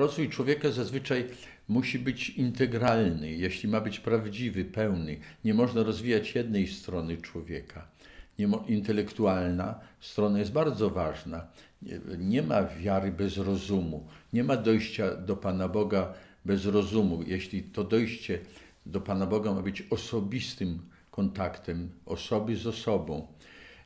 Rozwój człowieka zazwyczaj musi być integralny, jeśli ma być prawdziwy, pełny. Nie można rozwijać jednej strony człowieka. Intelektualna strona jest bardzo ważna. Nie, ma wiary bez rozumu, nie ma dojścia do Pana Boga bez rozumu. Jeśli to dojście do Pana Boga ma być osobistym kontaktem osoby z osobą.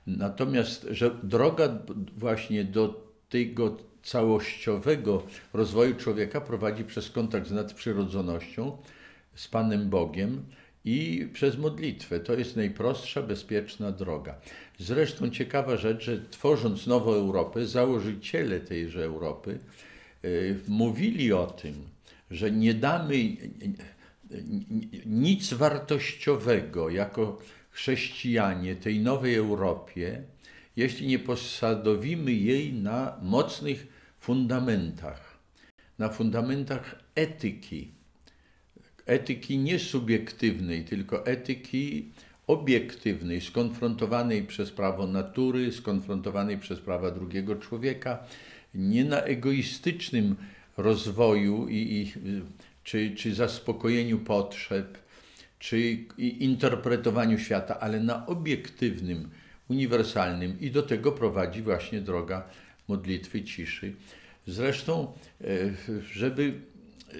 Natomiast, że droga właśnie do tego całościowego rozwoju człowieka prowadzi przez kontakt z nadprzyrodzonością, z Panem Bogiem i przez modlitwę. To jest najprostsza, bezpieczna droga. Zresztą ciekawa rzecz, że tworząc nową Europę, założyciele tejże Europy y, mówili o tym, że nie damy nic wartościowego jako chrześcijanie tej nowej Europie, jeśli nie posadowimy jej na mocnych fundamentach, na fundamentach etyki. Etyki nie subiektywnej, tylko etyki obiektywnej, skonfrontowanej przez prawo natury, skonfrontowanej przez prawa drugiego człowieka, nie na egoistycznym rozwoju i, i czy, czy zaspokojeniu potrzeb, czy interpretowaniu świata, ale na obiektywnym, uniwersalnym i do tego prowadzi właśnie droga modlitwy ciszy. Zresztą, e, żeby e,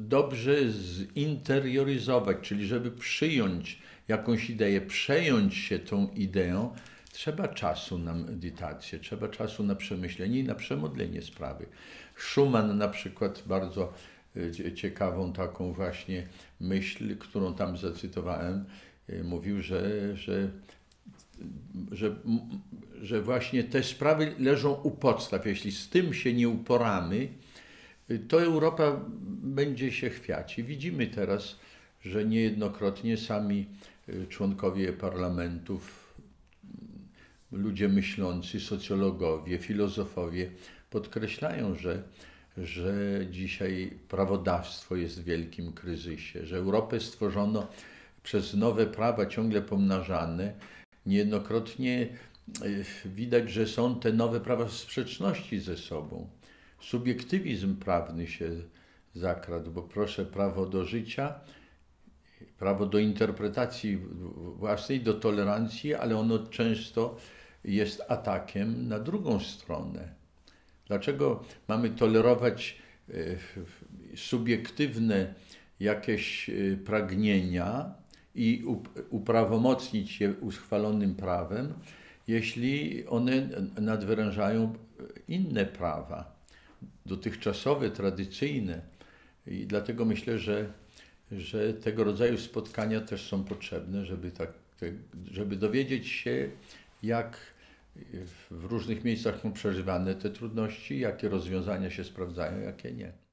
dobrze zinterioryzować, czyli żeby przyjąć jakąś ideę, przejąć się tą ideą, trzeba czasu na medytację, trzeba czasu na przemyślenie i na przemodlenie sprawy. Schumann na przykład bardzo e, ciekawą taką właśnie myśl, którą tam zacytowałem, mówił, że, że że, że właśnie te sprawy leżą u podstaw. Jeśli z tym się nie uporamy, to Europa będzie się chwiać. I widzimy teraz, że niejednokrotnie sami y, członkowie parlamentów, ludzie myślący, socjologowie, filozofowie podkreślają, że, że dzisiaj prawodawstwo jest w wielkim kryzysie, że Europę stworzono przez nowe prawa ciągle pomnażane, Niejednokrotnie e, widać, że są te nowe prawa w sprzeczności ze sobą. Subiektywizm prawny się zakradł, bo proszę, prawo do życia, prawo do interpretacji własnej, do tolerancji, ale ono często jest atakiem na drugą stronę. Dlaczego mamy tolerować e, subiektywne jakieś e, pragnienia, i uprawomocnić je uchwalonym prawem, jeśli one nadwyrężają inne prawa, dotychczasowe, tradycyjne. I dlatego myślę, że, że tego rodzaju spotkania też są potrzebne, żeby, tak, żeby dowiedzieć się, jak w różnych miejscach są przeżywane te trudności, jakie rozwiązania się sprawdzają, jakie nie.